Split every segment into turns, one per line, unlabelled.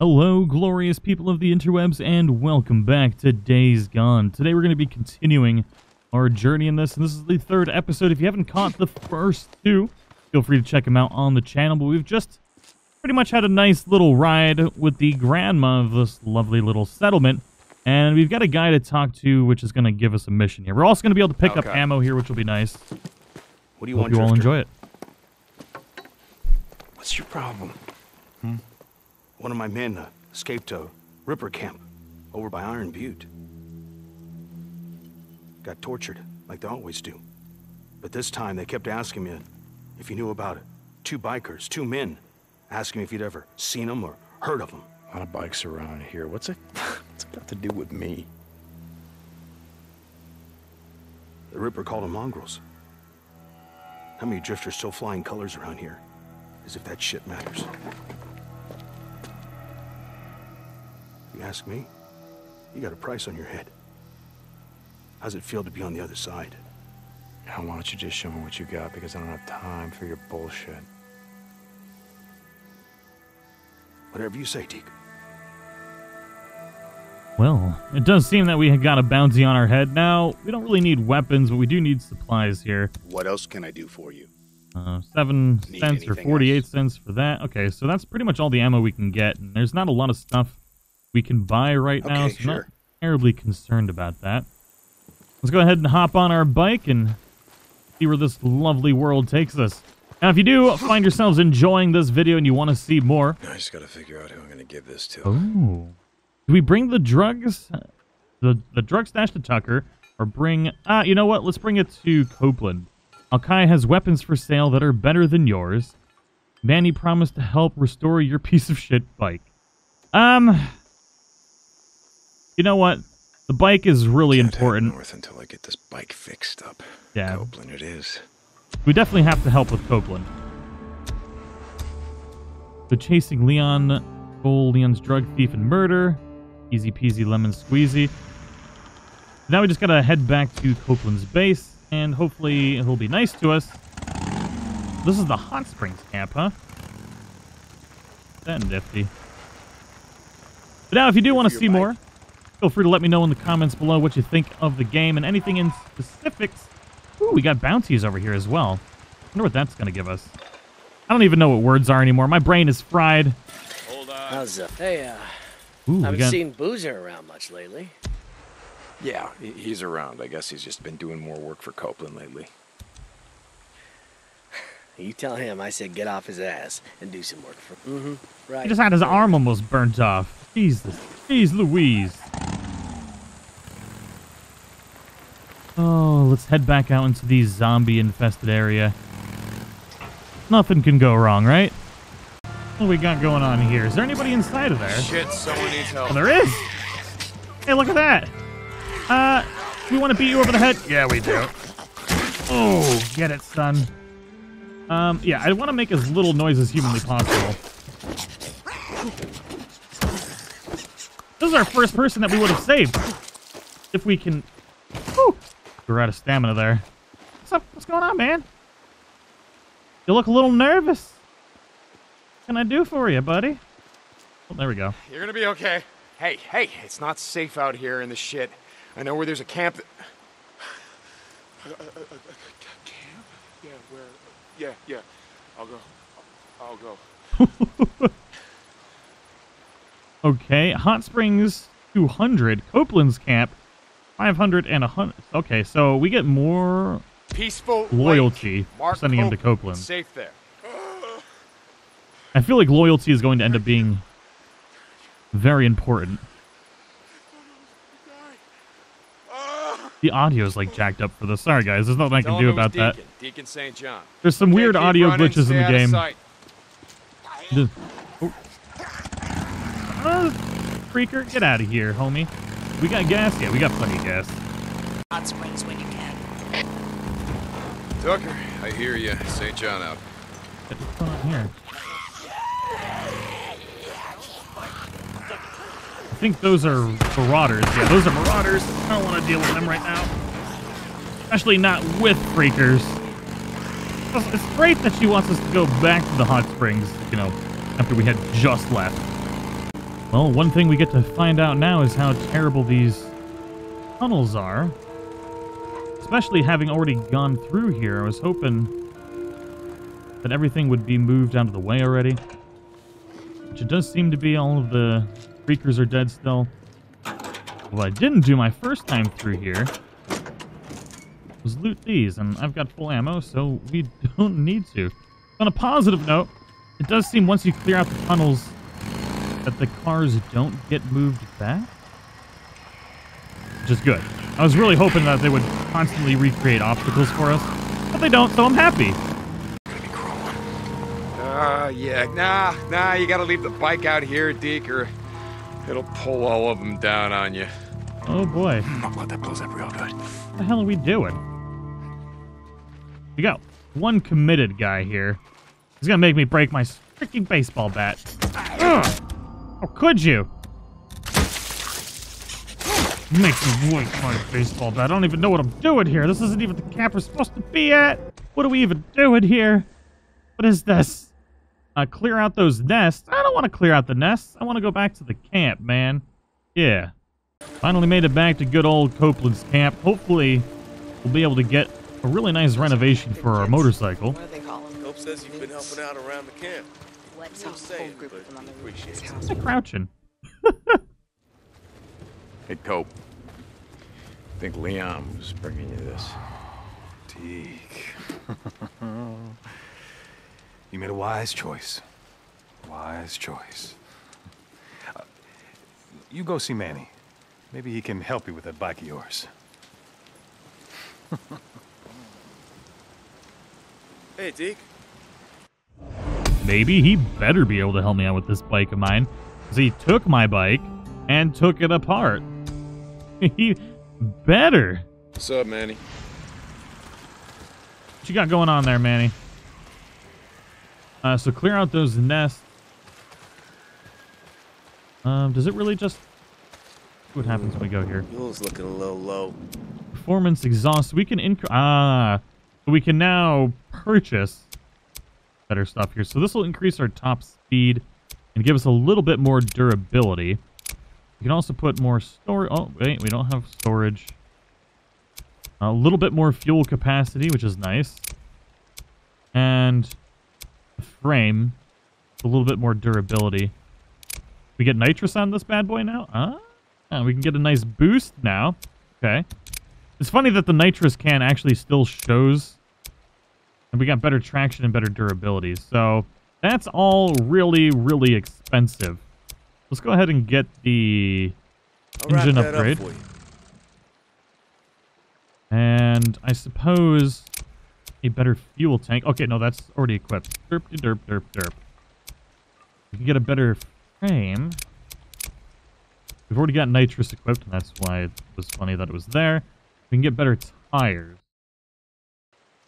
Hello, glorious people of the interwebs, and welcome back to Days Gone. Today we're going to be continuing our journey in this, and this is the third episode. If you haven't caught the first two, feel free to check them out on the channel, but we've just pretty much had a nice little ride with the grandma of this lovely little settlement, and we've got a guy to talk to, which is going to give us a mission here. We're also going to be able to pick up ammo here, which will be nice.
What do you
Hope
want,
you all
Drifter?
enjoy it.
What's your problem? Hmm? One of my men uh, escaped to Ripper Camp over by Iron Butte. Got tortured, like they always do. But this time they kept asking me if you knew about it. Two bikers, two men, asking me if you'd ever seen them or heard of them.
A lot of bikes around here. What's it? What's it got to do with me?
The Ripper called them mongrels. How many drifters still flying colors around here? As if that shit matters. You ask me? You got a price on your head. How's it feel to be on the other side?
Now, why don't you just show me what you got? Because I don't have time for your bullshit.
Whatever you say, Deke.
Well, it does seem that we have got a bounty on our head now. We don't really need weapons, but we do need supplies here.
What else can I do for you?
Uh, seven
Need
cents or 48
else?
cents for that. Okay, so that's pretty much all the ammo we can get. And there's not a lot of stuff we can buy right now,
Okay,
so I'm not terribly concerned about that. Let's go ahead and hop on our bike and see where this lovely world takes us. Now, if you do find yourselves enjoying this video and you want to see more,
I just gotta figure out who I'm gonna give this to.
Oh. Do we bring the drugs, the the drug stash to Tucker, or bring? Ah, you know what? Let's bring it to Copeland. Alkai has weapons for sale that are better than yours. Manny promised to help restore your piece of shit bike. Um, you know what? The bike is really
Can't
important.
North until I get this bike fixed up.
Yeah.
Copeland it is.
We definitely have to help with Copeland. So chasing Leon, goal Leon's drug thief and murder. Easy peasy lemon squeezy. Now we just gotta head back to Copeland's base, and hopefully he'll be nice to us. This is the Hot Springs camp, huh? That nifty. But now, if you do want to see more, feel free to let me know in the comments below what you think of the game and anything in specifics. Ooh, we got bounties over here as well. wonder what that's going to give us. I don't even know what words are anymore. My brain is fried.
How's uh, hey, uh,
Ooh, we
haven't
got
seen Boozer around much lately.
Yeah, he's around. I guess he's just been doing more work for Copeland lately.
You tell him I said get off his ass and do some work for. him. Mm-hmm. Right.
he just had his arm almost burnt off. Jesus, jeez Louise. Oh, let's head back out into the zombie-infested area. Nothing can go wrong, right? What do we got going on here? Is there anybody inside of there?
Shit, someone needs help.
Oh, there is. Hey, look at that. Uh, we want to beat you over the head? Yeah, we do. Oh, get it, son. Um, yeah, I want to make as little noise as humanly possible. This is our first person that we would have saved. If we can... Whew. We're out of stamina there. What's up? What's going on, man? You look a little nervous. What can I do for you, buddy? Oh, there we go.
You're gonna be okay. Hey, hey, it's not safe out here in the shit. I know where there's a camp. That... camp? Yeah, where? Yeah, yeah. I'll go. I'll go.
Okay, Hot Springs 200, Copeland's Camp 500 and 100. Okay, so we get more
Peaceful
Loyalty
Lake.
for
Mark
sending him to
Copeland.
Copeland.
Safe there.
I feel like loyalty is going to end up being very important. The audio is like jacked up for this. Sorry guys, there's nothing I can do
him it was
about that.
Deacon, Deacon St. John.
There's some weird audio
running,
glitches in the game. The- oh. Uh, freaker, get out of here, homie. We got gas? Yeah, we got plenty of gas.
hot springs when you can.
Tucker, I hear you. St. John out.
What's going on here? I think those are marauders. Yeah, those are marauders. I don't want to deal with them right now. Especially not with freakers. It's- It's great that she wants us to go back to the hot springs, you know, after we had just left. Well, one thing we get to find out now is how terrible these tunnels are. Especially having already gone through here, I was hoping that everything would be moved out of the way already. Which it does seem to be. All of the freakers are dead still. What I didn't do my first time through here was loot these, and I've got full ammo, so we don't need to. On a positive note, it does seem once you clear out the tunnels that the cars don't get moved back. Which is good. I was really hoping that they would constantly recreate obstacles for us, but they don't, so I'm happy.
Ah, yeah. Nah, nah, you gotta leave the bike out here, Deke, or it'll pull all of them down on you.
Oh boy.
Oh, that blows up real good.
What the hell are we doing? We got one committed guy here. He's gonna make me break my freaking baseball bat. Ugh! How could you? Make me break my baseball bat. I don't even know what I'm doing here. This isn't even the camp we're supposed to be at. What are we even doing here? What is this? Uh, clear out those nests. I don't want to clear out the nests. I want to go back to the camp, man. Yeah. Finally made it back to good old Copeland's camp. Hopefully, we'll be able to get a really nice renovation for our motorcycle.
What do they call him?
Hope says you've been helping out around the camp.
What's
Who
a whole
it,
group of them on the roof of his house?
They're crouching.
Hey, Cope. I think Leon was bringing you this.
Deke. you made a wise choice. Wise choice. Uh, you go see Manny. Maybe he can help you with that bike of yours.
Hey, Deke.
Maybe he better be able to help me out with this bike of mine. Because he took my bike and took it apart. he better.
What's up, Manny?
What you got going on there, Manny? Uh, so clear out those nests. Um, does it really just... What happens when we go here?
Fuel's looking a little low.
Performance exhaust. We can inc- ah, we can now purchase better stuff here. So this will increase our top speed and give us a little bit more durability. We can also put more storage. Oh wait, we don't have storage. A little bit more fuel capacity, which is nice, and the frame, a little bit more durability. We get nitrous on this bad boy now. Ah, uh, we can get a nice boost now. Okay. It's funny that the nitrous can actually still shows. And we got better traction and better durability. So that's all really, really expensive. Let's go ahead and get the
I'll
engine upgrade.
up.
And I suppose a better fuel tank. Okay, no, that's already equipped. Derp, derp, derp, derp. We can get a better frame. We've already got nitrous equipped, and that's why it was funny that it was there. We can get better tires.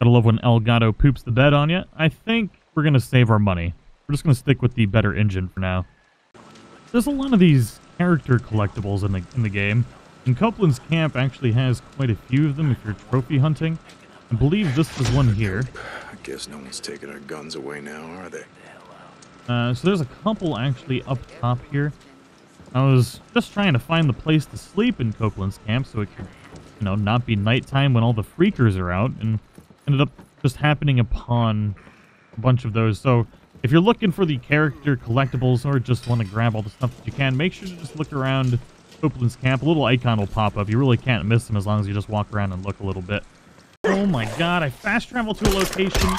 Gotta love when Elgato poops the bed on you. I think we're gonna save our money. We're just gonna stick with the better engine for now. There's a lot of these character collectibles in the in the game, and Copeland's camp actually has quite a few of them if you're trophy hunting. I believe this is one here.
I guess no one's taking our guns away now, are they?
Uh, so there's a couple actually up top here. I was just trying to find the place to sleep in Copeland's camp so it could, you know, not be nighttime when all the freakers are out, and ended up just happening upon a bunch of those. So if you're looking for the character collectibles or just want to grab all the stuff that you can, make sure to just look around Copeland's camp. A little icon will pop up. You really can't miss them as long as you just walk around and look a little bit. Oh my god, I fast traveled to a location.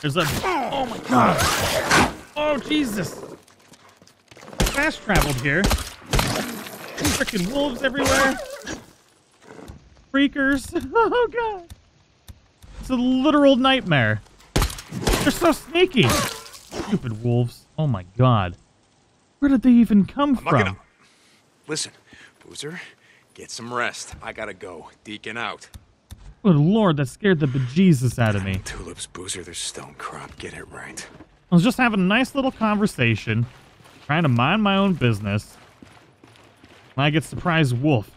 There's a... Oh my god. Oh, Jesus. Fast traveled here. Freaking wolves everywhere. Freakers. Oh, God. A literal nightmare. They're so sneaky. Stupid wolves. Oh, my God. Where did they even come
I'm
from?
gonna- Listen, Boozer, get some rest. I gotta go. Deacon out.
Good lord, that scared the bejesus out of me.
Tulips, Boozer, there's stone crop. Get it right.
I was just having a nice little conversation, trying to mind my own business. And I get surprised wolfed.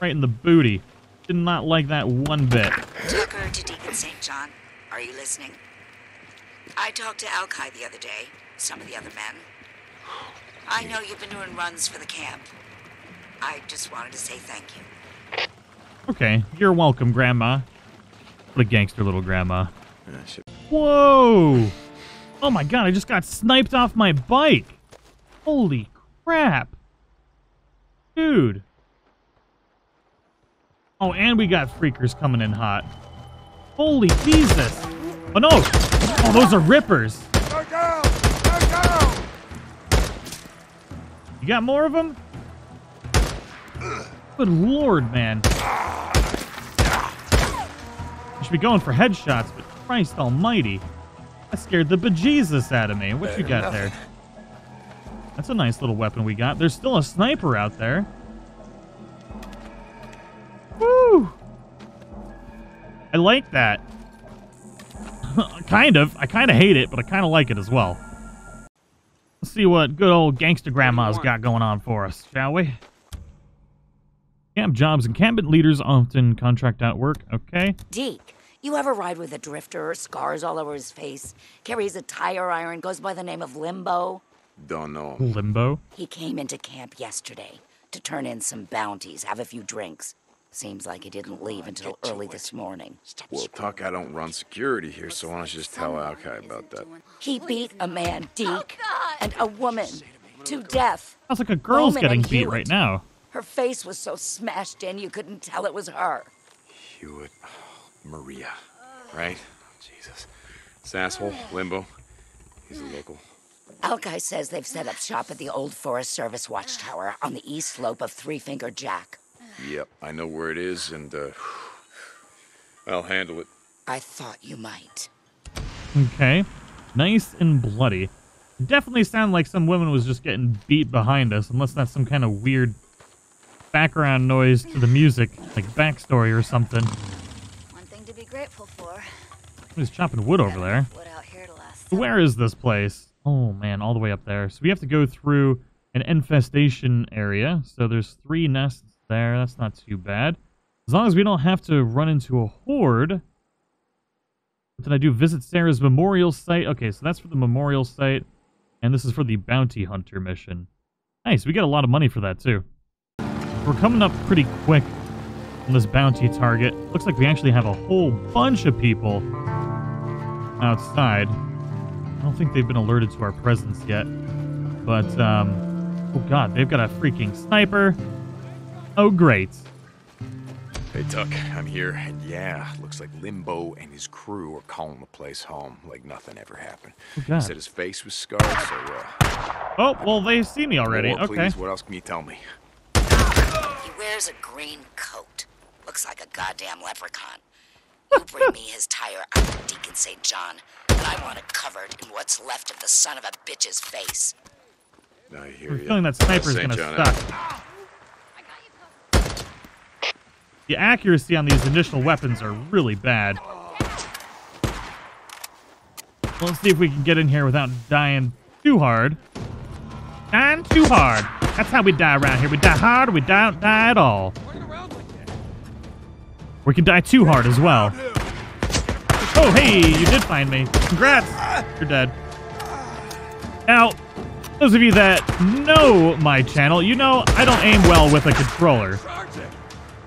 Right in the booty. Did not like that one bit.
Tucker to Deacon St. John. Are you listening? I talked to Alkai the other day, some of the other men. I know you've been doing runs for the camp. I just wanted to say thank you.
Okay, you're welcome, Grandma. What a gangster little grandma.
Yeah, shit.
Whoa! Oh my god, I just got sniped off my bike! Holy crap! Dude. Oh, and we got freakers coming in hot. Holy Jesus! Oh no! Oh, those are rippers! You got more of them? Good lord, man. I should be going for headshots, but Christ almighty. That scared the bejesus out of me. What you got there? That's a nice little weapon we got. There's still a sniper out there. I like that. kind of. I kind of hate it, but I kind of like it as well. Let's see what good old gangster grandma's got going on for us, shall we? Camp jobs and encampment leaders often contract out work. Okay.
Deke, you ever ride with a drifter, scars all over his face, carries a tire iron, goes by the name of Limbo?
Don't know.
Limbo.
He came into camp yesterday to turn in some bounties, have a few drinks. Seems like he didn't leave until early this morning.
Well, Tuck, I don't run security here, so why don't you just tell Alkai about that?
He beat a man, Deke, and a woman to death.
Sounds like a girl's
Bowman
getting beat right now.
Her face was so smashed in you couldn't tell it was her.
Hewitt, Maria, right? Oh, Jesus. This asshole, Limbo. He's a local.
Alkai says they've set up shop at the old Forest Service watchtower on the east slope of Three Finger Jack.
Yep, I know where it is, and uh, I'll handle it.
I thought you might.
Okay. Nice and bloody. Definitely sound like some woman was just getting beat behind us, unless that's some kind of weird background noise to the music, like backstory or something.
One thing to be grateful for.
He's chopping wood over there.
Wood out here to last.
Where is this place? Oh man, all the way up there. So we have to go through an infestation area. So there's three nests there. That's not too bad. As long as we don't have to run into a horde. What did I do? Visit Sarah's memorial site. Okay, so that's for the memorial site. And this is for the bounty hunter mission. Nice, we get a lot of money for that too. We're coming up pretty quick on this bounty target. Looks like we actually have a whole bunch of people outside. I don't think they've been alerted to our presence yet. But, um, oh god, they've got a freaking sniper. Oh, great.
Hey, Tuck, I'm here, and yeah, looks like Limbo and his crew are calling the place home like nothing ever happened.
Oh,
He said his face was scarred, so, uh...
Oh, well, they see me already.
more,
Okay.
Please, what else can you tell me?
He wears a green coat. Looks like a goddamn leprechaun. You bring me his tire out to Deacon St. John, and I want it covered in what's left of the son of a bitch's face.
I hear
I'm
ya.
feeling that sniper's
St.
gonna
John
suck. The accuracy on these initial weapons are really bad. Let's see if we can get in here without dying too hard. Dying too hard. That's how we die around here. We die hard we don't die at all. We can die too hard as well. Oh, hey, you did find me. Congrats. You're dead. Now, those of you that know my channel, you know I don't aim well with a controller.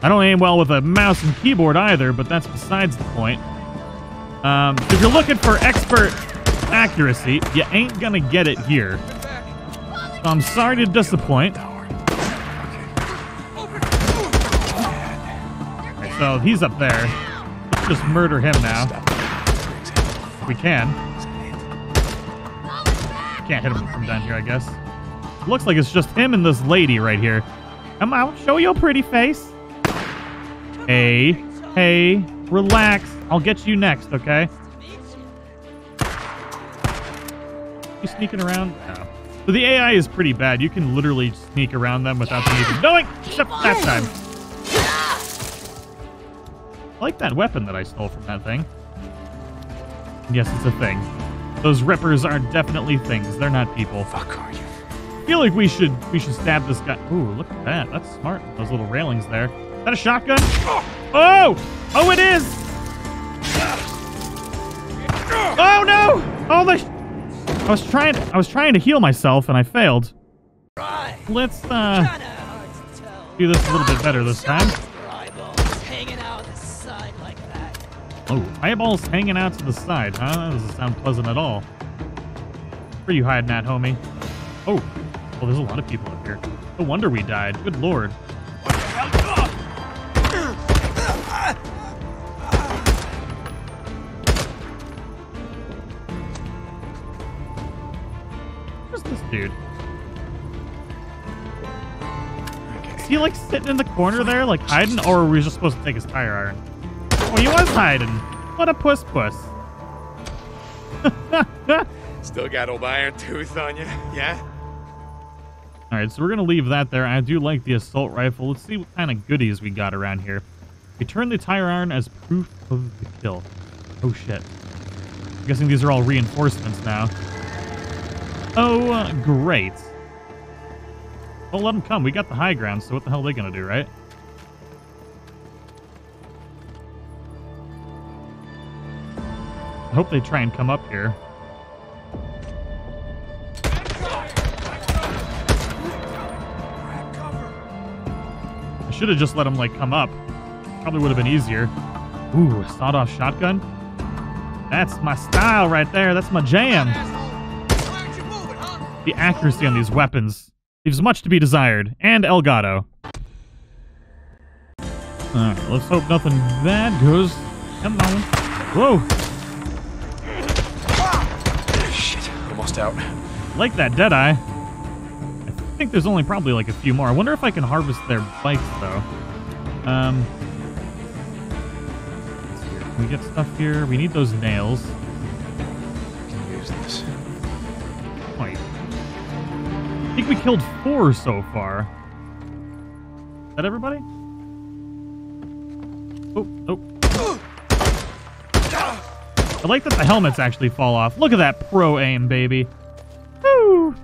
I don't aim well with a mouse and keyboard either, but that's besides the point. Um, if you're looking for expert accuracy, you ain't gonna get it here. So I'm sorry to disappoint. Alright, so he's up there. Let's just murder him now. If we can. Can't hit him from down here, I guess. Looks like it's just him and this lady right here. Come on, show your pretty face. Hey, hey, relax. I'll get you next, okay? You sneaking around? No. So the AI is pretty bad. You can literally sneak around them without them even knowing, except that time. I like that weapon that I stole from that thing. Yes, it's a thing. Those rippers are definitely things. They're not people.
Fuck are you?
I feel like we should we should stab this guy. Ooh, look at that. That's smart. Those little railings there. That a shotgun? Oh! Oh, it is! Oh no! Oh the! I was trying. I was trying to heal myself and I failed. let's uh, do this a little bit better this time. Oh, eyeballs hanging out to the side, huh? That doesn't sound pleasant at all. Where are you hiding at, homie? Oh, well, there's a lot of people up here. No wonder we died. Good lord. Dude? Is he like sitting in the corner there, like hiding, or are we just supposed to take his tire iron? Oh, he was hiding. What a puss puss.
Still got old iron tooth on you, yeah?
All right, so we're gonna leave that there. I do like the assault rifle. Let's see what kind of goodies we got around here. We turn the tire iron as proof of the kill. Oh shit. I'm guessing these are all reinforcements now. Oh, uh, great. Well, let them come. We got the high ground, so what the hell are they gonna do, right? I hope they try and come up here. I should have just let them like come up. Probably would have been easier. Ooh, sawed-off shotgun. That's my style right there. That's my jam. The accuracy on these weapons leaves much to be desired. And Elgato. Alright, let's hope nothing bad goes. Come on. Whoa.
Shit, almost out.
Like that Deadeye. I think there's only probably like a few more. I wonder if I can harvest their bikes, though. Um, let's see here. Can we get stuff here? We need those nails. Think we killed four so far. Is that everybody? Oh, oh. I like that the helmets actually fall off. Look at that pro aim, baby. Woo!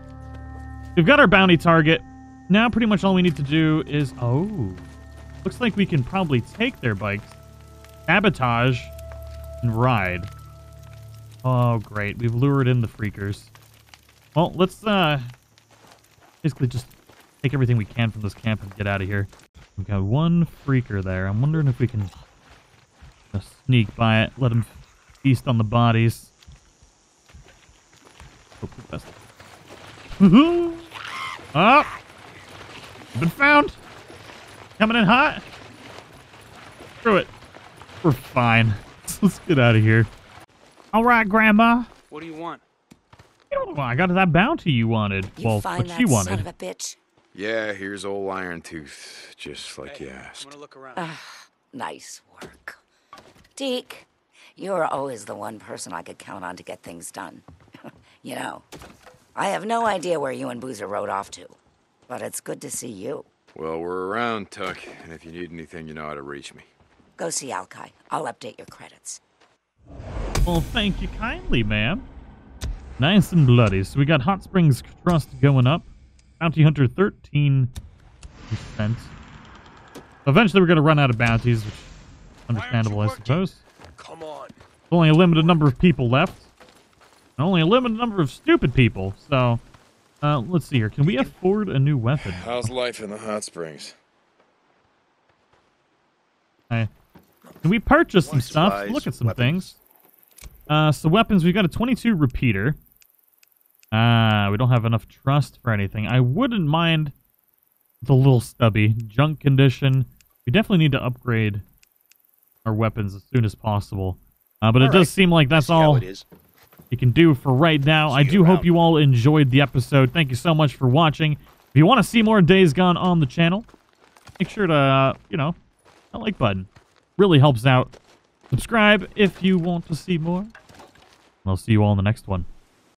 We've got our bounty target. Now pretty much all we need to do is... Oh. Looks like we can probably take their bikes, sabotage, and ride. Oh, great. We've lured in the freakers. Well, let's uh basically just take everything we can from this camp and get out of here. We've got one freaker there. I'm wondering if we can sneak by it, let him feast on the bodies. Hope the best. oh! Been found! Coming in hot! Screw it. We're fine. Let's get out of here. Alright, Grandma.
What do you want?
Well, I got that bounty you wanted.
You
well,
find
what
that
she
son
wanted.
of a bitch?
Yeah, here's old Iron Tooth, just like you
I'm
asked.
gonna look around.
Ah, nice work. Deke, you're always the one person I could count on to get things done. you know, I have no idea where you and Boozer rode off to, but it's good to see you.
Well, we're around, Tuck, and if you need anything, you know how to reach me.
Go see Alkai. I'll update your credits.
Well, thank you kindly, ma'am. Nice and bloody. So we got Hot Springs Trust going up. Bounty Hunter 13%. Eventually, we're going to run out of bounties, which is understandable, I suppose.
Come on.
There's only a limited number of people left. And only a limited number of stupid people. So, uh, let's see here. Can we afford a new weapon?
How's life in the hot springs?
I, can we purchase some stuff? Look at some
weapons.
things. Uh, so weapons, we've got a 22 repeater. Ah, we don't have enough trust for anything. I wouldn't mind the little stubby junk condition. We definitely need to upgrade our weapons as soon as possible. Uh, but it
All
does seem like that's all
it is.
you can do for right now. I
See you
do hope you all enjoyed the episode. Thank you so much for watching. If you want to see more Days Gone on the channel, make sure to, uh, you know, that like button. Really helps out. Subscribe if you want to see more. And I'll see you all in the next one.